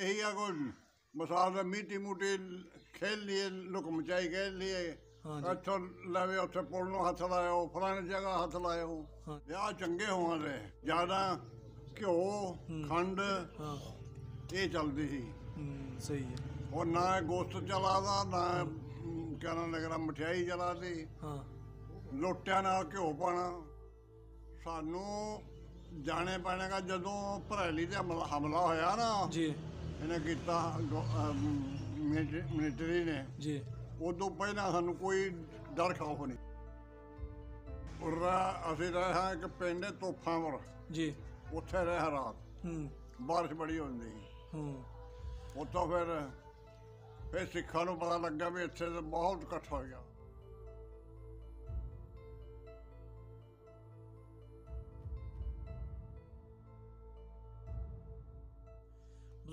ਇਹੀ ਆ ਕੋਈ ਮਸਾਲ ਦਾ ਮੀਟੀ ਮੂਟੀ ਖੇਲ ਲੁਕ ਮਚਾਈ ਖੇਲ ਲਈਏ। ਹਾਂਜੀ। ਇੱਥੋਂ ਲਵੇ ਉੱਥੇ ਪੁੱਲ ਨੂੰ ਹੱਥ ਲਾਇਓ ਫਲਾਣੀ ਜਗ੍ਹਾ ਹੱਥ ਲਾਇਓ। ਵਿਆਹ ਚੰਗੇ ਹੋਣ ਦੇ ਜ਼ਿਆਦਾ ਘਿਓ ਖੰਡ ਇਹ ਚੱਲਦੀ ਸੀ। ਸਹੀ ਹੈ। ਉਹ ਨਾ ਗੋਸ਼ਤ ਚਲਾਦਾ ਨਾ ਨਾਮ ਲੱਗਦਾ ਮਠਿਆਈ ਚਲਾਦੀ। ਹਾਂ। ਲੋਟਿਆਂ ਨਾਲ ਘਿਓ ਪਾਣਾ ਸਾਨੂੰ ਜਾਣੇ ਪੈਣਾਗਾ ਜਦੋਂ ਭਰੈਲੀ ਤੇ ਹਮਲਾ ਹਮਲਾ ਹੋਇਆ ਨਾ। ਜੀ। ਇਹਨੇ ਕੀਤਾ ਮਿਲਟਰੀ ਨੇ। ਜੀ। ਉਦੋਂ ਪਹਿਲਾਂ ਸਾਨੂੰ ਕੋਈ ਡਰ ਖੌਫ ਨਹੀਂ। ਉਰਾ ਅਸੀਂ ਰਹੇ ਹਾਂ ਇੱਕ ਪਿੰਡ ਹੈ ਤੋਫਾਂਵਰ। ਜੀ। ਉੱਥੇ ਰਹੇ ਹਾਂ ਰਾਤ। ਹੂੰ। ਬਾਰਿਸ਼ ਬੜੀ ਹੁੰਦੀ ਸੀ। ਹੂੰ। ਉੱਥੋਂ ਫਿਰ ਫਿਰ ਸਿੱਖਾਂ ਨੂੰ ਪਤਾ ਲੱਗਾ ਵੀ ਇੱਥੇ ਤਾਂ ਬਹੁਤ ਇਕੱਠ ਹੋ ਗਿਆ।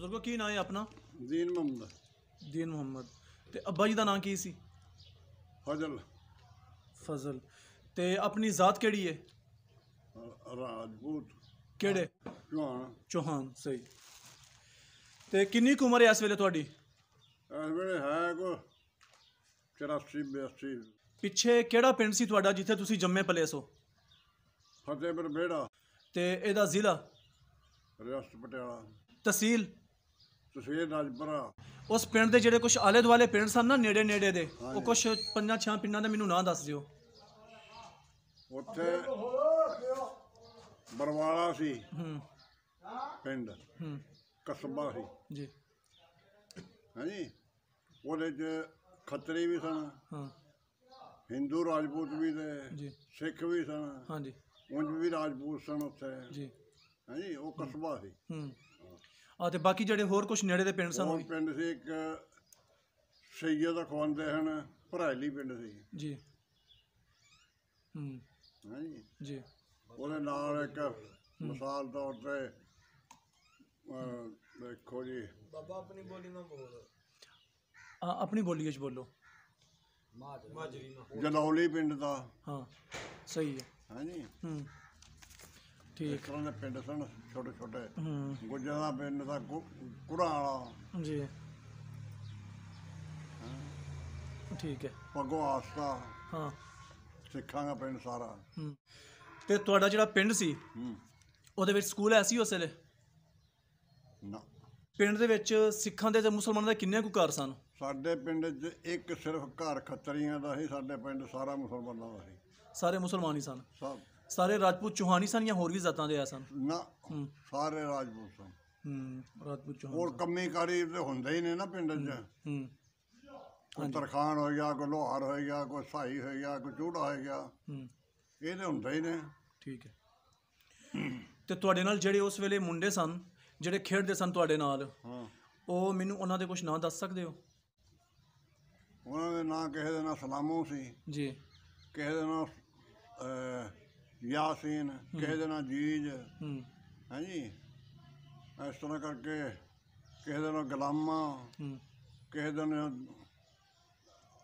ਬਜ਼ੁਰਗੋ ਕੀ ਨਾਂ ਹੈ ਆਪਣਾ? ਦੀਨ ਮੁਹੰਮਦ। ਦੀਨ ਮੁਹੰਮਦ। ਤੇ ਅੱਬਾ ਜੀ ਦਾ ਨਾਂ ਕੀ ਸੀ? ਫਜ਼ਲ। ਫਜ਼ਲ। ਤੇ ਆਪਣੀ ਜ਼ਾਤ ਕਿਹੜੀ ਹੈ? ਰਾਜਪੂਤ। ਕਿਹੜੇ? ਚੌਹਾਨ। ਚੌਹਾਨ ਸਹੀ। ਤੇ ਕਿੰਨੀ ਕੁ ਉਮਰ ਹੈ ਇਸ ਵੇਲੇ ਤੁਹਾਡੀ? ਇਸ ਵੇਲੇ ਹੈ ਕੋ 84 82 ਪਿੱਛੇ ਕਿਹੜਾ ਪਿੰਡ ਸੀ ਤੁਹਾਡਾ ਜਿੱਥੇ ਤੁਸੀਂ ਜੰਮੇ ਪਲੇ ਸੋ ਫਤਿਹਪੁਰ ਬੇੜਾ। ਤੇ ਇਹਦਾ ਜ਼ਿਲ੍ਹਾ? ਰਿਆਸਤ ਪਟਿਆਲਾ। ਤਹਿਸੀਲ? ਤਸਵੀਰ ਰਾਜਪੁਰਾ ਉਸ ਪਿੰਡ ਦੇ ਜਿਹੜੇ ਕੁਝ ਆਲੇ ਦੁਆਲੇ ਪਿੰਡ ਸਨ ਨਾ ਨੇੜੇ ਨੇੜੇ ਦੇ ਉਹ ਕੁਝ ਪੰਜਾਂ ਛਾਂ ਪਿੰਡਾਂ ਦੇ ਮੈਨੂੰ ਨਾਂ ਦੱਸ ਦਿਓ। ਉੱਥੇ ਬਰਵਾਲਾ ਸੀ। ਹੂੰ। ਪਿੰਡ। ਹੂੰ। ਕਸਬਾ ਸੀ। ਜੀ। ਹਾਂਜੀ। ਉਹਦੇ ਚ ਖੱਤਰੀ ਵੀ ਸਨ। ਹਾਂ। ਹਿੰਦੂ ਰਾਜਪੂਤ ਵੀ ਤੇ ਜੀ। ਸਿੱਖ ਵੀ ਸਨ। ਹਾਂਜੀ। ਉਂਝ ਵੀ ਰਾਜਪੂਤ ਸਨ ਉੱਥੇ। ਜੀ। ਹਾਂਜੀ ਉਹ ਕਸਬਾ ਸੀ। ਹੂੰ। ਆ ਤੇ ਬਾਕੀ ਜਿਹੜੇ ਹੋਰ ਕੁਝ ਨੇੜੇ ਦੇ ਪਿੰਡ ਸਨ ਵੀ? ਪਿੰਡ ਸੀ ਇੱਕ ਸੈਯਦ ਖਵਾਉਂਦੇ ਹਨ ਭਰਾਇਲੀ ਪਿੰਡ ਸੀ। ਜੀ। ਹੂੰ। ਹਾਂਜੀ। ਜੀ। ਉਹਦੇ ਨਾਲ ਇੱਕ ਮਿਸਾਲ ਤੌਰ ਤੇ ਅਹ, ਦੇਖੋ ਜੀ। ਆ ਆਪਣੀ ਬੋਲੀ। ਵਿੱਚ ਬੋਲੋ ਜਲੌਲੀ ਪਿੰਡ ਦਾ। ਹਾਂ ਸਹੀ ਹੈ। ਹਾਂਜੀ। ਹੂੰ। ਇਸ ਠੀਕ ਤਰ੍ਹਾਂ ਦੇ ਪਿੰਡ ਸਨ ਛੋਟੇ ਛੋਟੇ। ਹੂੰ। ਗੁੱਜਰਾਂ ਦਾ ਪਿੰਡ ਦਾ ਕੁੜਾ ਵਾਲਾ। ਜੀ। ਠੀਕ ਹੈ। ਪੱਗੋ ਆਸਤਾ ਹਾਂ। ਸਿੱਖਾਂ ਦਾ ਪਿੰਡ ਸਾਰਾ। ਹੂੰ। ਤੇ ਤੁਹਾਡਾ ਜਿਹੜਾ ਪਿੰਡ ਸੀ ਹੂੰ। ਉਹਦੇ ਵਿੱਚ ਸਕੂਲ ਐ ਸੀ ਉਸ ਵੇਲੇ? ਨਾ। ਪਿੰਡ ਦੇ ਵਿੱਚ ਸਿੱਖਾਂ ਦੇ ਤੇ ਮੁਸਲਮਾਨਾਂ ਦੇ ਕਿੰਨੇ ਕੁ ਘਰ ਸਨ? ਸਾਡੇ ਪਿੰਡ 'ਚ ਇੱਕ ਸਿਰਫ ਘਰ ਖੱਤਰੀਆਂ ਦਾ ਸੀ ਸਾਡੇ ਪਿੰਡ ਸਾਰਾ ਮੁਸਲਮਾਨਾਂ ਦਾ ਸੀ। ਸਾਰੇ ਮੁਸਲਮਾਨ ਹੀ ਸਨ। ਸਭ। ਸਾਰੇ ਰਾਜਪੂਤ ਚੌਹਾਨੀ ਸਨ ਜਾਂ ਹੋਰ ਵੀ ਜ਼ਾਤਾਂ ਦੇ ਆ ਸਨ? ਨਾ ਹੂੰ। ਸਾਰੇ ਰਾਜਪੂਤ ਸਨ। ਹੂੰ ਰਾਜਪੂਤ ਚੌਹਾਨ ਹੋਰ ਕੰਮੀ ਕਾਰੀ ਤੇ ਹੁੰਦੇ ਹੀ ਨੇ ਨਾ ਪਿੰਡ 'ਚ। ਹੂੰ ਕੋਈ ਤਰਖਾਨ ਹੋ ਗਿਆ ਕੋਈ ਲੋਹਾਰ ਹੋ ਗਿਆ ਕੋਈ ਸਾਈ ਹੋ ਗਿਆ ਕੋਈ ਚੂੜਾ ਹੋ ਗਿਆ। ਹੂੰ। ਇਹ ਤੇ ਹੁੰਦੇ ਹੀ ਨੇ। ਠੀਕ ਹੈ। ਤੇ ਤੁਹਾਡੇ ਨਾਲ ਜਿਹੜੇ ਉਸ ਵੇਲੇ ਮੁੰਡੇ ਸਨ ਜਿਹੜੇ ਖੇਡਦੇ ਸਨ ਤੁਹਾਡੇ ਨਾਲ ਹਾਂ। ਉਹ ਮੈਨੂੰ ਉਹਨਾਂ ਦੇ ਕੁਝ ਨਾਂ ਦੱਸ ਸਕਦੇ ਹੋ? ਉਹਨਾਂ ਦੇ ਨਾਂ ਕਿਸੇ ਦੇ ਨਾਂ ਸਲਾਮੂ ਸੀ। ਜੀ। ਕਿਸੇ ਦੇ ਨਾਂ ਅਹ, ਯਾਸੀਨ ਕਿਸੇ ਦੇ ਜੀਜ ਹੂੰ। ਹਾਂਜੀ? ਇਸ ਤਰ੍ਹਾਂ ਕਰਕੇ ਕਿਸੇ ਦੇ ਨਾਂ ਗੁਲਾਮਾ ਹੂੰ। ਕਿਸੇ ਦੇ ਨਾਂ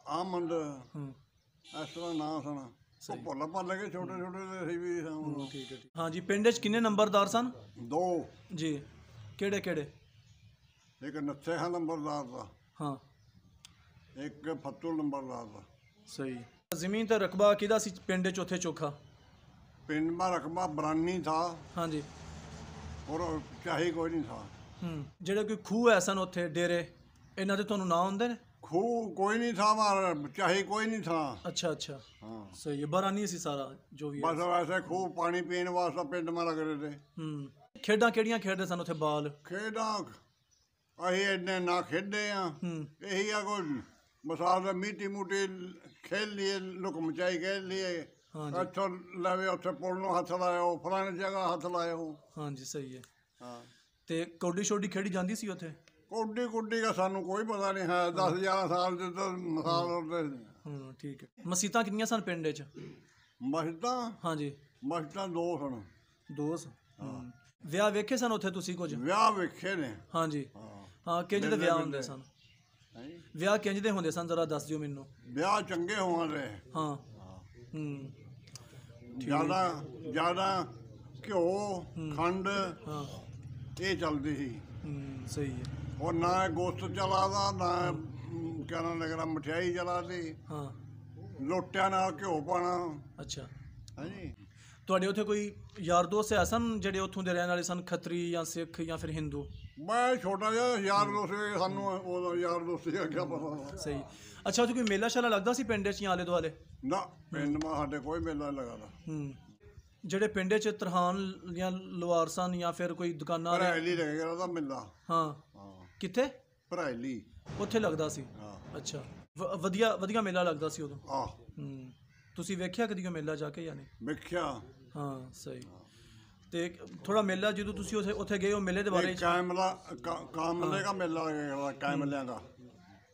ਆਮੰਦ ਹੂੰ। ਇਸ ਤਰ੍ਹਾਂ ਨਾਂ ਸਨ ਉਹ ਭੁੱਲ ਭੱਲ ਕੇ ਛੋਟੇ ਛੋਟੇ ਦੇ ਸੀ ਵੀ ਸਨ। ਠੀਕ ਹੈ ਠੀਕ ਹਾਂਜੀ ਪਿੰਡ 'ਚ ਕਿੰਨੇ ਨੰਬਰਦਾਰ ਸਨ? ਦੋ। ਜੀ ਕਿਹੜੇ ਕਿਹੜੇ? ਇੱਕ ਨੱਥੇ ਖਾਂ ਨੰਬਰਦਾਰ ਦਾ ਹਾਂ। ਇੱਕ ਫੱਤੂ ਨੰਬਰਦਾਰ ਦਾ। ਸਹੀ। ਜ਼ਮੀਨ ਤੇ ਰਕਬਾ ਕਿਹਦਾ ਸੀ ਪਿੰਡ 'ਚ ਉੱਥੇ ਚੋਖਾ? ਪਿੰਡ ਮਾ ਰਕਬਾ ਬਰਾਨੀ ਥਾ। ਹਾਂਜੀ। ਔਰ ਚਾਹੀ ਕੋਈ ਨਹੀਂ ਥਾ। ਹੂੰ ਜਿਹੜੇ ਕੋਈ ਖੂਹ ਐ ਸਨ ਉੱਥੇ ਡੇਰੇ ਇਹਨਾਂ ਦੇ ਤੁਹਾਨੂੰ ਨਾਂ ਹੁੰਦੇ ਨੇ? ਖੂਹ ਕੋਈ ਨਹੀਂ ਥਾ ਮਾਰ ਚਾਹੀ ਕੋਈ ਨਹੀਂ ਥਾ। ਅੱਛਾ ਅੱਛਾ। ਹਾਂ। ਸਹੀ ਹੈ ਬਰਾਨੀ ਸੀ ਸਾਰਾ ਜੋ ਵੀ ਹੈ। ਬਸ ਵੈਸੇ ਖੂਹ ਪਾਣੀ ਪੀਣ ਵਾਸਤੇ ਪਿੰਡ ਮਾ ਲੱਗਦੇ ਤੇ ਹੂੰ ਖੇਡਾਂ ਕਿਹੜੀਆਂ ਖੇਡਦੇ ਸਨ ਉੱਥੇ ਬਾਲ? ਖੇਡਾਂ ਅਸੀਂ ਇੰਨੇ ਨਾ ਖੇਡੇ ਆ। ਹੂੰ। ਇਹੀ ਆ ਕੋਈ ਮਸਾਲ ਮੀਟੀ ਮੂਟੀ ਖੇਲ ਲਈਏ ਲੁਕ ਮਚਾਈ ਖੇਲ ਲਈਏ ਹਾਂਜੀ। ਇੱਥੋਂ ਲਵੇ ਉੱਥੇ ਪੁੱਲ ਨੂੰ ਹੱਥ ਲਾਇਓ ਫਲਾਣੀ ਜਗ੍ਹਾ ਹੱਥ ਲਾਇਓ। ਹਾਂਜੀ ਸਹੀ ਹੈ। ਹਾਂ। ਤੇ ਕੌਡੀ ਛੋਡੀ ਖੇਡੀ ਜਾਂਦੀ ਸੀ ਉੱਥੇ? ਕੋਡੀ ਕੁੱਡੀ ਦਾ ਸਾਨੂੰ ਕੋਈ ਪਤਾ ਨਹੀਂ ਹੈ 10 11 ਸਾਲ ਦੇ ਤਾਂ ਮਿਸਾਲ ਉਹਦੇ ਹੂੰ ਠੀਕ ਹੈ। ਮਸੀਤਾਂ ਕਿੰਨੀਆਂ ਸਨ ਪਿੰਡ 'ਚ ਮਸਜਿਦਾਂ ਹਾਂਜੀ। ਮਸਜਿਦਾਂ ਦੋ ਸਨ। ਦੋ ਸਨ। ਹੂੰ। ਵਿਆਹ ਵੇਖੇ ਸਨ ਉੱਥੇ ਤੁਸੀਂ ਕੁਝ? ਵਿਆਹ ਵੇਖੇ ਨੇ। ਹਾਂਜੀ। ਹਾਂ। ਹਾਂ ਕਿੰਜ ਦੇ ਵਿਆਹ ਹੁੰਦੇ ਸਨ? ਹੈਂ। ਵਿਆਹ ਕਿੰਜ ਦੇ ਹੁੰਦੇ ਸਨ? ਜ਼ਰਾ ਦੱਸ ਦਿਓ ਮੈਨੂੰ। ਵਿਆਹ ਚੰਗੇ ਹੋਣ ਦੇ ਹਾਂ। ਹੂੰ। ਜ਼ਿਆਦਾ ਜ਼ਿਆਦਾ ਘਿਓ ਖੰਡ ਹਾਂ। ਇਹ ਚੱਲਦੀ ਸੀ। ਹੂੰ ਸਹੀ ਹੈ। ਉਹ ਨਾ ਗੋਸਤ ਚਲਾਦਾ ਨਾ ਕਹਿੰਦਾ ਲੱਗਣਾ ਮਠਿਆਈ ਚਲਾਦੀ ਹਾਂ। ਲੋਟਿਆਂ ਨਾਲ ਘਿਓ ਪਾਣਾ ਅੱਛਾ। ਹਾਂਜੀ। ਤੁਹਾਡੇ ਉੱਥੇ ਕੋਈ ਯਾਰ ਦੋਸਤ ਹੈ ਸਨ ਜਿਹੜੇ ਉੱਥੋਂ ਦੇ ਰਹਿਣ ਵਾਲੇ ਸਨ ਖੱਤਰੀ ਜਾਂ ਸਿੱਖ ਜਾਂ ਫਿਰ ਹਿੰਦੂ? ਮੈਂ ਛੋਟਾ ਜਿਹਾ ਯਾਰ ਦੋਸਤ ਸਾਨੂੰ ਉਹਦਾ ਯਾਰ ਦੋਸਤ ਸੀ ਅੱਗੇ ਪਤਾ ਸਹੀ। ਅੱਛਾ ਉੱਥੇ ਕੋਈ ਮੇਲਾ ਸ਼ਾਲਾ ਲੱਗਦਾ ਸੀ ਪਿੰਡ 'ਚ ਜਾਂ ਆਲੇ ਦੁਆਲੇ? ਨਾ ਪਿੰਡ ਮਾ ਸਾਡੇ ਕੋਈ ਮੇਲਾ ਨਹੀਂ ਲੱਗਦਾ। ਹੂੰ। ਜਿਹੜੇ ਪਿੰਡ 'ਚ ਤਰਹਾਨ ਜਾਂ ਲਵਾਰ ਸਨ ਜਾਂ ਫਿਰ ਕੋਈ ਦੁਕਾਨਾਂ ਵਾਲੇ? ਭਰੈਲੀ ਰਹਿ ਗਿਆ ਉਹਦਾ ਮੇਲਾ। ਹਾਂ। ਹਾਂ। ਕਿੱਥੇ? ਭਰੈਲੀ। ਉੱਥੇ ਲੱਗਦਾ ਸੀ। ਹਾਂ। ਅੱਛਾ। ਵ- ਵਧੀਆ ਵਧੀਆ ਮੇਲਾ ਲੱਗਦਾ ਸੀ ਉਦੋਂ? ਆ ਹੂੰ। ਤੁਸੀਂ ਵੇਖਿਆ ਕਦੀ ਉਹ ਮੇਲਾ ਜਾ ਕੇ ਜਾਂ ਨਹੀਂ? ਵੇਖਿਆ। ਹਾਂ ਸਹੀ। ਤੇ ਥੋੜਾ ਮੇਲਾ ਜਦੋਂ ਤੁਸੀਂ ਉੱਥੇ ਉੱਥੇ ਗਏ ਹੋ ਮੇਲੇ ਦੇ ਬਾਰੇ ਇਹ ਕਾਮਲਾ ਕਾਮਲੇ ਦਾ ਮੇਲਾ ਲੱਗਦਾ ਕਾਮਲਿਆਂ ਦਾ।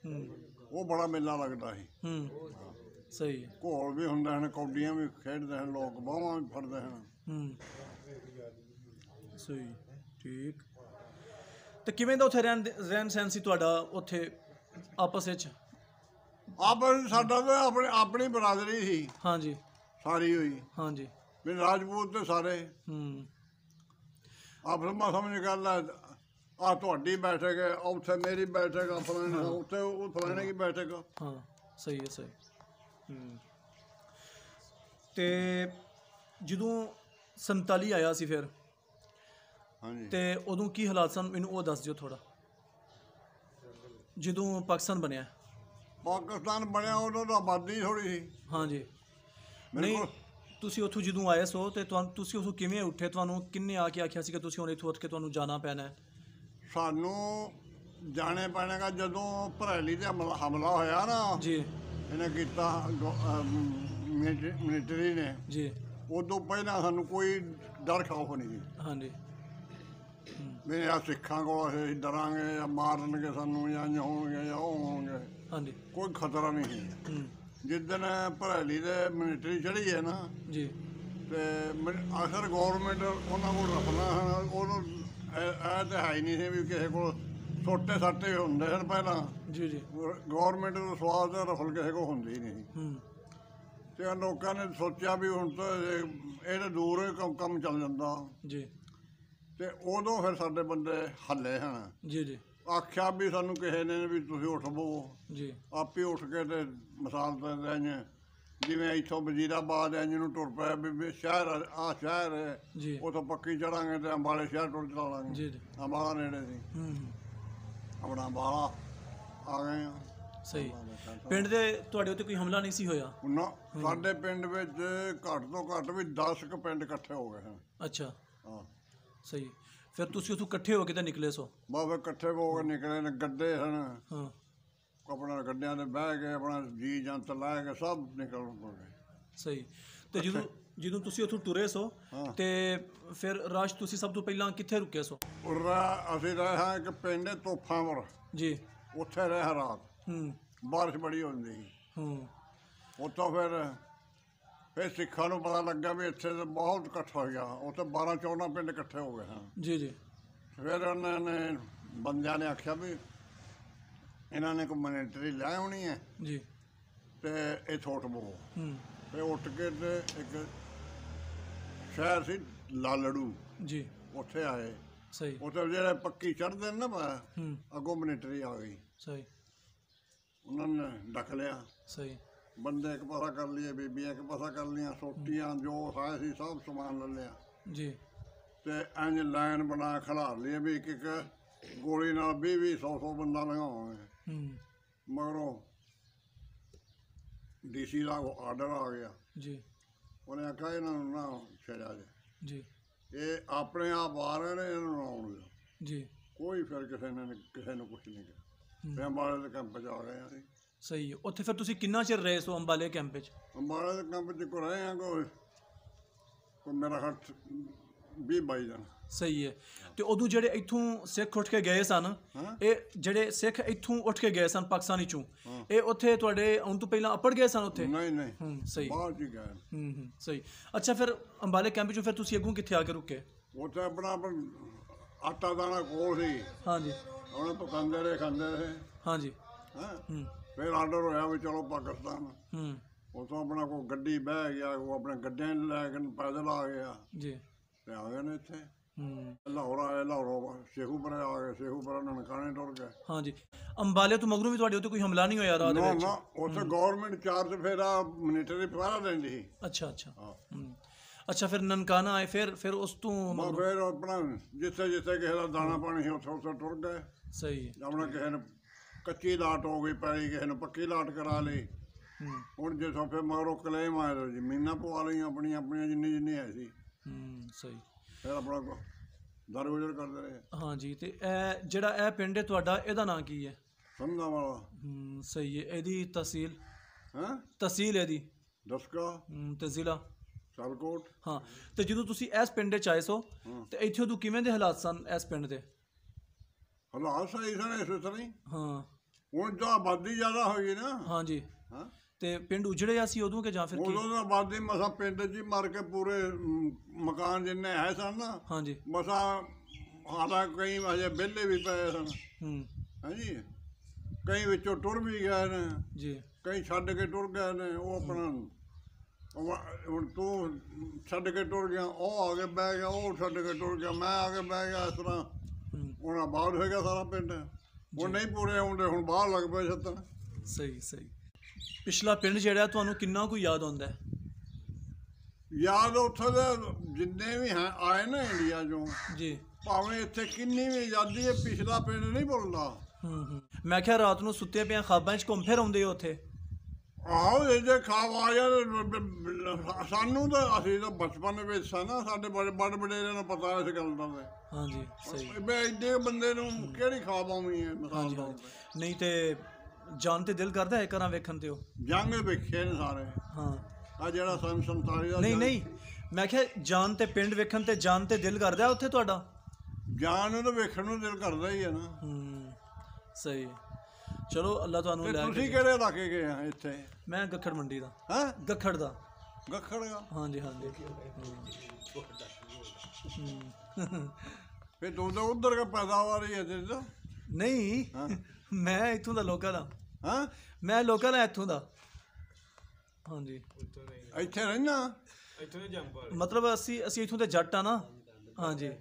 ਹੂੰ। ਉਹ ਬੜਾ ਮੇਲਾ ਲੱਗਦਾ ਸੀ। ਹੂੰ ਸਹੀ। ਹੈ ਘੋਲ ਵੀ ਹੁੰਦੇ ਹਨ ਕੌਡੀਆਂ ਵੀ ਖੇਡਦੇ ਹਨ ਲੋਕ ਬਾਹਾਂ ਵੀ ਫੜਦੇ ਹਨ। ਹੂੰ। ਸਹੀ ਠੀਕ। ਤੇ ਕਿਵੇਂ ਦਾ ਉੱਥੇ ਰਹਿਣ ਰਹਿਣ ਸਹਿਣ ਸੀ ਤੁਹਾਡਾ ਉੱਥੇ ਆਪਸ ਵਿੱਚ? ਆਪ ਸਾਡਾ ਤਾਂ ਆਪਣੀ ਆਪਣੀ ਬਰਾਦਰੀ ਸੀ। ਹਾਂਜੀ। ਸਾਰੀ ਹੋਈ। ਹਾਂਜੀ। ਵੀ ਰਾਜਪੂਤ ਤੇ ਸਾਰੇ। ਹੂੰ। ਆਪ ਸਮਾ ਸਮਝ ਗੱਲ ਹੈ ਆ ਤੁਹਾਡੀ ਬੈਠਕ ਹੈ ਉੱਥੇ ਮੇਰੀ ਬੈਠਕ ਆ ਫਲਾਣੇ ਉੱਥੇ ਉਹ ਫਲਾਣੇ ਕੀ ਬੈਠਕ। ਆ। ਹਾਂ ਸਹੀ ਹੈ ਸਹੀ। ਹੂੰ। ਤੇ ਜਦੋਂ 47 ਆਇਆ ਸੀ ਫਿਰ ਹਾਂਜੀ। ਤੇ ਉਦੋਂ ਕੀ ਹਾਲਾਤ ਸਨ? ਮੈਨੂੰ ਉਹ ਦੱਸ ਦਿਓ ਥੋੜਾ ਜਦੋਂ ਪਾਕਿਸਤਾਨ ਬਣਿਆ। ਪਾਕਿਸਤਾਨ ਬਣਿਆ ਉਦੋਂ ਤਾਂ ਆਬਾਦੀ ਥੋੜੀ ਸੀ। ਹਾਂਜੀ। ਨਹੀਂ ਤੁਸੀਂ ਉੱਥੋਂ ਜਦੋਂ ਆਏ ਸੋ ਤੇ ਤੁਹਾਨੂੰ ਤੁਸੀਂ ਉੱਥੋਂ ਕਿਵੇਂ ਉੱਠੇ? ਤੁਹਾਨੂੰ ਕਿੰਨੇ ਆ ਕੇ ਆਖਿਆ ਸੀ ਕਿ ਤੁਸੀਂ ਹੁਣ ਇੱਥੋਂ ਉੱਠ ਕੇ ਤੁਹਾਨੂੰ ਜਾਣਾ ਪੈਣਾ ਹੈ? ਸਾਨੂੰ ਜਾਣੇ ਪੈਣੇਗਾ ਜਦੋਂ ਭਰੈਲੀ ਤੇ ਹਮਲਾ ਹਮਲਾ ਹੋਇਆ ਨਾ ਜੀ। ਇਹਨੇ ਕੀਤਾ ਮਿਲਟਰੀ ਨੇ। ਜੀ। ਉਦੋਂ ਪਹਿਲਾਂ ਸਾਨੂੰ ਕੋਈ ਡਰ ਖੌਫ ਨਹੀਂ ਸੀ। ਹਾਂਜੀ। ਵੀ ਆ ਸਿੱਖਾਂ ਕੋਲ ਅਸੀਂ ਡਰਾਂਗੇ ਜਾਂ ਮਾਰਨਗੇ ਸਾਨੂੰ ਜਾਂ ਇੰਝ ਹੋਣਗੇ ਜਾਂ ਉਹ ਹੋਣਗੇ। ਹਾਂਜੀ। ਕੋਈ ਖਤਰਾ ਨਹੀਂ ਹੂੰ। ਜਿੱਦਣ ਭਰੈਲੀ ਦੇ ਮਿਲਟਰੀ ਚੜੀ ਹੈ ਨਾ ਜੀ। ਤੇ ਆਖਰ ਗਵਰਨਮੈਂਟ ਉਹਨਾਂ ਕੋਲ ਰੱਖਣਾ ਹੈ ਉਹਨੂੰ ਇਹ ਤਾਂ ਹੈ ਹੀ ਨਹੀਂ ਸੀ ਵੀ ਕਿਸੇ ਕੋਲ ਛੋਟੇ ਸਾਟੇ ਹੁੰਦੇ ਸਨ ਪਹਿਲਾਂ। ਜੀ ਜੀ। ਗਵਰਨਮੈਂਟ ਨੂੰ ਸਵਾਦ ਦਾ ਰਫਲ ਕਿਸੇ ਕੋਲ ਹੁੰਦੀ ਹੀ ਨਹੀਂ ਸੀ। ਹੂੰ। ਤੇ ਲੋਕਾਂ ਨੇ ਸੋਚਿਆ ਵੀ ਹੁਣ ਤਾਂ ਇਹ ਇਹ ਤਾਂ ਦੂਰ ਹੀ ਕੰਮ- ਕੰਮ ਚੱਲ ਜਾਂਦਾ। ਜੀ। ਤੇ ਉਦੋਂ ਫਿਰ ਸਾਡੇ ਬੰਦੇ ਹੱਲੇ ਹਨ। ਜੀ ਜੀ। ਆਖਿਆ ਵੀ ਸਾਨੂੰ ਕਿਸੇ ਨੇ ਵੀ ਤੁਸੀਂ ਉੱਠ ਬੋ ਜੀ। ਆਪੇ ਉੱਠ ਕੇ ਤੇ ਮਿਸਾਲ ਤੇ ਇੰਜ ਜਿਵੇਂ ਇੱਥੋਂ ਵਜ਼ੀਰਾਬਾਦ ਇੰਜ ਨੂੰ ਟੁਰ ਪਿਆ ਵੀ ਸ਼ਹਿਰ ਆ ਸ਼ਹਿਰ ਜੀ। ਉਥੋਂ ਪੱਕੀ ਚੜਾਂਗੇ ਤੇ ਅੰਬਾਲੇ ਸ਼ਹਿਰ ਟੁਰ ਚਲਾਂਗੇ ਜੀ ਜੀ। ਅੰਬਾਲਾ ਨੇੜੇ ਸੀ। ਹੂੰ ਆਪਣਾ ਅੰਬਾਲਾ ਆ ਗਏ ਆ। ਸਹੀ। ਪਿੰਡ ਦੇ ਤੁਹਾਡੇ ਉੱਤੇ ਕੋਈ ਹਮਲਾ ਨਹੀਂ ਸੀ ਹੋਇਆ? ਨਾ ਸਾਡੇ ਪਿੰਡ ਵਿੱਚ ਘੱਟ ਤੋਂ ਘੱਟ ਵੀ 10 ਕੁ ਪਿੰਡ ਇਕੱਠੇ ਹੋ ਗਏ ਹਨ। ਅੱਛਾ। ਹਾਂ। ਸਹੀ। ਫਿਰ ਤੁਸੀਂ ਉੱਥੋਂ ਇਕੱਠੇ ਹੋ ਕੇ ਤਾਂ ਨਿਕਲੇ ਸੋ? ਬਾਬੇ ਇਕੱਠੇ ਹੋ ਕੇ ਨਿਕਲੇ ਨੇ ਗੱਡੇ ਹਨ। ਹਾਂ। ਆਪਣਾ ਗੱਡਿਆਂ ਤੇ ਬਹਿ ਕੇ ਆਪਣਾ ਜੀ ਜੰਤ ਲੈ ਕੇ ਸਭ ਨਿਕਲ ਪਏ ਸਹੀ। ਤੇ ਜਦੋਂ ਜਦੋਂ ਤੁਸੀਂ ਉੱਥੋਂ ਟੁਰੇ ਸੋ ਹਾਂ। ਤੇ ਫਿਰ ਰਾਸ਼ ਤੁਸੀਂ ਸਭ ਤੋਂ ਪਹਿਲਾਂ ਕਿੱਥੇ ਰੁਕੇ ਸੋ? ਉਰਾ ਅਸੀਂ ਰਹੇ ਹਾਂ ਇੱਕ ਪਿੰਡ ਹੈ ਤੋਫਾਂਵਰ ਜੀ। ਉੱਥੇ ਰਹੇ ਰਾਤ। ਹੂੰ। ਬਾਰਿਸ਼ ਬੜੀ ਹੁੰਦੀ ਸੀ। ਹੂੰ। ਉੱਥੋਂ ਫਿਰ ਫਿਰ ਸਿੱਖਾਂ ਨੂੰ ਪਤਾ ਲੱਗਾ ਵੀ ਇੱਥੇ ਤਾਂ ਬਹੁਤ ਇਕੱਠ ਹੋ ਗਿਆ ਉੱਥੇ 12 14 ਪਿੰਡ ਇਕੱਠੇ ਹੋ ਗਏ ਹਨ। ਜੀ ਜੀ। ਫਿਰ ਉਹਨਾਂ ਨੇ ਬੰਦਿਆਂ ਨੇ ਆਖਿਆ ਵੀ ਇਹਨਾਂ ਨੇ ਕੋਈ ਮਿਲਟਰੀ ਲੈ ਆਉਣੀ ਹੈ ਜੀ। ਤੇ ਇਹ ਥੋਟ ਬੋ ਹੂੰ। ਤੇ ਉੱਠ ਕੇ ਤੇ ਇੱਕ ਸ਼ਹਿਰ ਸੀ ਲਾਲੜੂ। ਜੀ। ਉੱਥੇ ਆਏ। ਸਹੀ। ਉੱਥੇ ਜਿਹੜੇ ਪੱਕੀ ਚੜ੍ਹਦੇ ਨੇ ਨਾ ਬ- ਹੂੰ। ਅੱਗੋਂ ਮਿਲਟਰੀ ਆ ਗਈ। ਸਹੀ। ਉਹਨਾਂ ਨੇ ਡੱਕ ਲਿਆ। ਸਹੀ। ਬੰਦੇ ਇੱਕ ਪਾਸਾ ਕਰ ਲਈਏ ਬੀਬੀਆਂ ਇੱਕ ਪਾਸਾ ਕਰ ਲਈਆਂ ਸੋਟੀਆਂ ਜੋ ਹੈ ਸੀ ਸਭ ਸਮਾਨ ਲੈ ਲਿਆ। ਜੀ। ਤੇ ਇੰਜ ਲਾਈਨ ਬਣਾ ਖਿਲਾਰ ਲਈ ਵੀ ਇੱਕ ਇੱਕ ਗੋਲੀ ਨਾਲ 20 20 100 100 ਬੰਦਾ ਲਗਾਵਾਂਗੇ ਹੂੰ। ਮਗਰੋਂ ਡੀਸੀ ਦਾ ਆਰਡਰ ਆ ਗਿਆ। ਜੀ। ਉਹਨੇ ਆਖਿਆ ਇਹਨਾਂ ਨੂੰ ਨਾ ਛੱਡਿਆ ਜੇ ਜੀ। ਇਹ ਆਪਣੇ ਆਪ ਆ ਰਹੇ ਨੇ ਇਹਨਾਂ ਨੂੰ ਆਉਣ ਦਿਓ। ਜੀ। ਕੋਈ ਫਿਰ ਕਿਸੇ ਨੇ ਕਿਸੇ ਨੂੰ ਕੁਝ ਨਹੀਂ ਕਿਹਾ। ਫਿਰ ਅੰਬਾਲੇ ਦੇ ਕੈਂਪ 'ਚ ਆ ਗਏ ਅਸੀਂ ਸਹੀ ਹੈ। ਉੱਥੇ ਫਿਰ ਤੁਸੀਂ ਕਿੰਨਾ ਚਿਰ ਰਹੇ ਸੋ ਅੰਬਾਲੇ ਕੈਂਪ ਵਿੱਚ? ਅੰਬਾਲੇ ਦੇ ਕੈਂਪ 'ਚ ਕੋ ਰਹੇ ਆ ਕੋਈ ਕੋਈ ਮੇਰਾ ਹੱਥ 20 22 ਦਿਨ ਸਹੀ ਹੈ। ਤੇ ਉਦੋਂ ਜਿਹੜੇ ਇੱਥੋਂ ਸਿੱਖ ਉੱਠ ਕੇ ਗਏ ਸਨ ਹਾਂ। ਇਹ ਜਿਹੜੇ ਸਿੱਖ ਇੱਥੋਂ ਉੱਠ ਕੇ ਗਏ ਸਨ ਪਾਕਿਸਤਾਨੀ ਚੋਂ ਇਹ ਉੱਥੇ ਤੁਹਾਡੇ ਆਉਣ ਤੋਂ ਪਹਿਲਾਂ ਅਪੜ ਗਏ ਸਨ ਉੱਥੇ? ਨਹੀਂ ਨਹੀਂ। ਹੂੰ ਸਹੀ। ਬਾਹਰ ਜੀ ਗਏ। ਹੂੰ ਹੂੰ ਸਹੀ। ਅੱਛਾ ਫਿਰ ਅੰਬਾਲੇ ਕੈਂਪ ਚੋਂ ਫਿਰ ਤੁਸੀਂ ਅੱਗੋਂ ਕਿੱਥੇ ਆ ਕੇ ਰੁਕੇ? ਉੱਥੇ ਆਪਣਾ ਆਪਣਾ ਆਟਾ ਦਾਣਾ ਕੋਲ ਸੀ। ਹਾਂਜੀ। ਉਹਨੇ ਪਕਾਉਂਦੇ ਰਹੇ ਖਾਂਦੇ ਰਹੇ। ਹਾਂਜੀ। ਹਾਂ? ਹੂੰ। ਫਿਰ ਆਰਡਰ ਹੋਇਆ ਵੀ ਚਲੋ ਪਾਕਿਸਤਾਨ ਹੂੰ ਉਥੋਂ ਆਪਣਾ ਕੋਈ ਗੱਡੀ ਬਹਿ ਗਿਆ ਉਹ ਆਪਣੇ ਗੱਡਿਆਂ 'ਚ ਲੈ ਕੇ ਪੈਦਲ ਆ ਗਿਆ ਜੀ ਤੇ ਆ ਗਏ ਨੇ ਇੱਥੇ ਹੂੰ ਲਾਹੌਰ ਆਏ ਲਾਹੌਰੋਂ ਸ਼ੇਖੂਪੁਰੇ ਆ ਗਏ ਸ਼ੇਖੂਪੁਰੇ ਨਨਕਾਣੇ ਟੁਰ ਗਏ ਹਾਂਜੀ ਅੰਬਾਲੇ ਤੋਂ ਮਗਰੋਂ ਵੀ ਤੁਹਾਡੇ ਉੱਤੇ ਕੋਈ ਹਮਲਾ ਨਹੀਂ ਹੋਇਆ ਰਾਤ ਦੇ ਨਾ ਵਿੱਚ ਨਾ ਉੱਥੇ ਗਵਰਨਮੈਂਟ ਚਾਰਜ ਫੇਰਾ ਮਿਲਟਰੀ ਪਹਿਰਾ ਦਿੰਦੀ ਸੀ ਅੱਛਾ ਅੱਛਾ ਹਾਂ ਹੂੰ ਅੱਛਾ ਫਿਰ ਨਨਕਾਣਾ ਆਏ ਫਿਰ ਫਿਰ ਉਸ ਤੋਂ ਮੈਂ ਫਿਰ ਆਪਣਾ ਜਿੱਥੇ ਜਿੱਥੇ ਕਿਸੇ ਦਾ ਦਾਣਾ ਪਾਣੀ ਸੀ ਉੱਥੇ ਉੱਥੇ ਟੁਰ ਗਏ ਸਹੀ ਹੈ ਆਪਣਾ ਕਿਸੇ ਨੇ ਕੱਚੀ ਲਾਟ ਹੋ ਗਈ ਪੈਲੀ ਕਿਸੇ ਨੇ ਪੱਕੀ ਲਾਟ ਕਰਾ ਲਈ। ਹੂੰ। ਹੁਣ ਜੇ ਫਿਰ ਮਗਰੋਂ ਕਲੇਮ ਆਇਆ ਤਾਂ ਜ਼ਮੀਨਾਂ ਪਵਾ ਲਈਆਂ ਆਪਣੀਆਂ ਆਪਣੀਆਂ ਜਿੰਨੀ ਜਿੰਨੀ ਹੈ ਸੀ। ਹੂੰ ਸਹੀ। ਫਿਰ ਆਪਣਾ ਕੋ- ਦਰਗੁਜ਼ਰ ਕਰਦੇ ਰਹੇ। ਹਾਂਜੀ ਤੇ ਇਹ ਜਿਹੜਾ ਇਹ ਪਿੰਡ ਹੈ ਤੁਹਾਡਾ ਇਹਦਾ ਨਾਂ ਕੀ ਹੈ? ਵਾਲਾ ਹੂੰ ਸਹੀ ਹੈ। ਇਹਦੀ ਤਹਿਸੀਲ? ਹੈ? ਤਹਿਸੀਲ ਇਹਦੀ? ਦਸਕਾ। ਹੂੰ, ਤੇ ਜ਼ਿਲ੍ਹਾ? ਸਲਕੋਟ ਹਾਂ ਤੇ ਜਦੋਂ ਤੁਸੀਂ ਇਸ ਪਿੰਡ 'ਚ ਆਏ ਸੋ। ਤੇ ਇੱਥੇ ਉਦੋਂ ਕਿਵੇਂ ਦੇ ਹਾਲਾਤ ਸਨ ਇਸ ਪਿੰਡ ਦੇ? ਹਾਲਾਤ ਸਹੀ ਸਨ ਇਸ ਤਰ੍ਹਾਂ ਹੀ ਹਾਂ। ਹੁਣ ਤਾਂ ਆਬਾਦੀ ਜ਼ਿਆਦਾ ਹੋਈ ਨਾ। ਹਾਂਜੀ। ਹਾਂ। ਤੇ ਪਿੰਡ ਉਜੜਿਆ ਸੀ ਉਦੋਂ ਕਿ ਜਾਂ ਫਿਰ ਕੀ? ਉਦੋਂ ਆਬਾਦੀ ਮਸਾ ਪਿੰਡ 'ਚ ਹੀ ਮਰ ਕੇ ਪੂਰੇ ਮ, ਮਕਾਨ ਜਿੰਨੇ ਹੈ ਸਨ ਨਾ ਹਾਂਜੀ। ਮਸਾ ਹਾਲਾ ਕਈ ਅਜੇ ਵਿਹਲੇ ਵੀ ਪਏ ਸਨ। ਹੂੰ। ਹਾਂਜੀ। ਕਈ ਵਿੱਚੋਂ ਟੁਰ ਵੀ ਗਏ ਨੇ। ਜੀ। ਕਈ ਛੱਡ ਕੇ ਟੁਰ ਗਏ ਨੇ ਉਹ ਆਪਣਾ ਉਹ ਹੁਣ ਤੂੰ ਛੱਡ ਕੇ ਟੁਰ ਗਿਆ ਉਹ ਆ ਕੇ ਬਹਿ ਗਿਆ ਉਹ ਛੱਡ ਕੇ ਟੁਰ ਗਿਆ ਮੈਂ ਆ ਕੇ ਬਹਿ ਗਿਆ ਇਸ ਤਰ੍ਹਾਂ। ਹੁਣ ਆਬਾਦ ਹੋ ਗਿਆ ਸਾਰਾ ਪਿੰਡ। ਹੁਣ ਨਹੀਂ ਪੂਰੇ ਆਉਂਦੇ ਹੁਣ ਬਾਹਰ ਲੱਗ ਪਏ ਛੱਤਣ ਸਹੀ ਸਹੀ। ਪਿਛਲਾ ਪਿੰਡ ਜਿਹੜਾ ਤੁਹਾਨੂੰ ਕਿੰਨਾ ਕੁ ਯਾਦ ਆਉਂਦਾ ਹੈ? ਯਾਦ ਉੱਥੇ ਦੇ ਜਿੰਨੇ ਵੀ ਹੈ ਆਏ ਨਾ ਇੰਡੀਆ ਚੋਂ। ਜੀ। ਭਾਵੇਂ ਇੱਥੇ ਕਿੰਨੀ ਵੀ ਆਜ਼ਾਦੀ ਹੈ ਪਿਛਲਾ ਪਿੰਡ ਨਹੀਂ ਭੁੱਲਦਾ। ਹੂੰ ਹੂੰ। ਮੈਂ ਕਿਹਾ ਰਾਤ ਨੂੰ ਸੁੱਤੇ ਪਿਆ ਖਾਬਾਂ 'ਚ ਘੁੰਮ ਫਿਰ ਆਉਂਦੇ ਹੋ ਉੱਥੇ? ਆਹੋ ਇਹ ਜੇ ਆ ਜਾਣ ਸਾਨੂੰ ਤਾਂ ਅਸੀਂ ਤਾਂ ਬਚਪਨ ਵਿੱਚ ਸਾਂ ਨਾ ਸਾਡੇ ਬੜੇ ਬੜੇ ਵਡੇਰਿਆਂ ਨੂੰ ਪਤਾ ਇਸ ਗੱਲ ਦਾ ਤੇ। ਹਾਂਜੀ ਸਹੀ। ਬਈ ਐਡੇ ਬੰਦੇ ਨੂੰ ਕਿਹੜੀ ਖਾਬ ਆਉਣੀ ਹੈ ਮਿਸਾਲ ਹਾਂਜੀ ਤੌਰ ਹਾਂਜੀ। ਨਹੀਂ ਤੇ ਜਾਣ ਤੇ ਦਿਲ ਕਰਦਾ ਹੈ ਘਰਾਂ ਵੇਖਣ ਤੇ ਉਹ? ਜੰਗ ਵੇਖੇ ਨੇ ਸਾਰੇ। ਹਾਂ। ਆ ਜਿਹੜਾ ਸਨ 47 ਦਾ ਨਹੀਂ ਨਹੀਂ। ਮੈਂ ਕਿਹਾ ਜਾਣ ਤੇ ਪਿੰਡ ਵੇਖਣ ਤੇ ਜਾਣ ਤੇ ਦਿਲ ਕਰਦਾ ਉੱਥੇ ਤੁਹਾਡਾ? ਜਾਨ ਨੂੰ ਤਾਂ ਵੇਖਣ ਨੂੰ ਦਿਲ ਕਰਦਾ ਹੀ ਹੈ ਨਾ। ਹੂੰ ਸਹੀ। ਚਲੋ ਅੱਲਾ ਤੁਹਾਨੂੰ ਤੇ ਲੈ ਤੁਸੀਂ ਕੇ ਕਿਹੜੇ ਇਲਾਕੇ ਗਏ ਆ ਇੱਥੇ? ਮੈਂ ਗੱਖੜ ਮੰਡੀ ਦਾ। ਹਾਂ? ਗੱਖੜ ਦਾ। ਗੱਖੜ ਦਾ? ਹਾਂਜੀ ਹਾਂਜੀ। ਹੂੰ। ਫਿਰ ਤੂੰ ਤਾਂ ਉਧਰ ਦਾ ਪੈਦਾਵਾਰ ਹੀ ਹੈ ਤੇਰੀ ਤਾਂ। ਨਹੀਂ ਹਾਂ। ਮੈਂ ਇੱਥੋਂ ਦਾ ਲੋਕਲ ਆ। ਹਾਂ? ਮੈਂ ਲੋਕਲ ਆ ਇੱਥੋਂ ਦਾ। ਹਾਂਜੀ। ਇੱਥੇ ਰਹਿਣਾ ਮਤਲਬ ਅਸੀਂ ਅਸੀਂ ਇੱਥੋਂ ਦੇ ਜੱਟ ਆ ਨਾ। ਹਾਂਜੀ।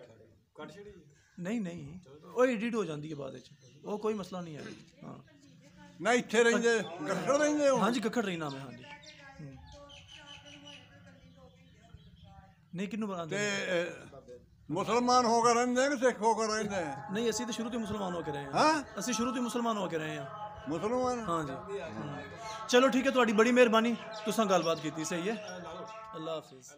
ਨਹੀਂ ਨਹੀਂ। ਉਹ ਐਡਿਟ ਹੋ ਜਾਂਦੀ ਹੈ ਬਾਅਦ ਵਿੱਚ। ਉਹ ਕੋਈ ਮਸਲਾ ਨਹੀਂ ਹੈ। ਹਾਂ। ਨਾ ਇੱਥੇ ਰਹਿੰਦੇ ਗੱਖੜ ਰਹਿੰਦੇ ਹੋ? ਹਾਂਜੀ ਗੱਖੜ ਰਹਿਣਾ ਮੈਂ ਹਾਂਜੀ। ਨਹੀਂ ਕਿੰਨੂੰ ਬਣਾ ਤੇ ਮੁਸਲਮਾਨ ਹੋ ਕੇ ਰਹਿੰਦੇ ਕਿ ਸਿੱਖ ਹੋ ਕੇ ਰਹਿੰਦੇ? ਨਹੀਂ ਅਸੀਂ ਤਾਂ ਸ਼ੁਰੂ ਤੋਂ ਮੁਸਲਮਾਨ ਹੋ ਕੇ ਰਹੇ ਹਾਂ। ਅਸੀਂ ਸ਼ੁਰੂ ਤੋਂ ਮੁਸਲਮਾਨ ਹੋ ਕੇ ਰਹੇ ਹਾਂ। ਮੁਸਲਮਾਨ? ਹਾਂਜੀ। ਚਲੋ ਠੀਕ ਹੈ ਤੁਹਾਡੀ ਬੜੀ ਮਿਹਰਬਾਨੀ। ਤੁਸੀਂ ਗੱਲਬਾਤ ਕੀਤੀ ਸਹੀ ਹੈ? ਅੱਲਾ ਹਾਫਿਜ਼।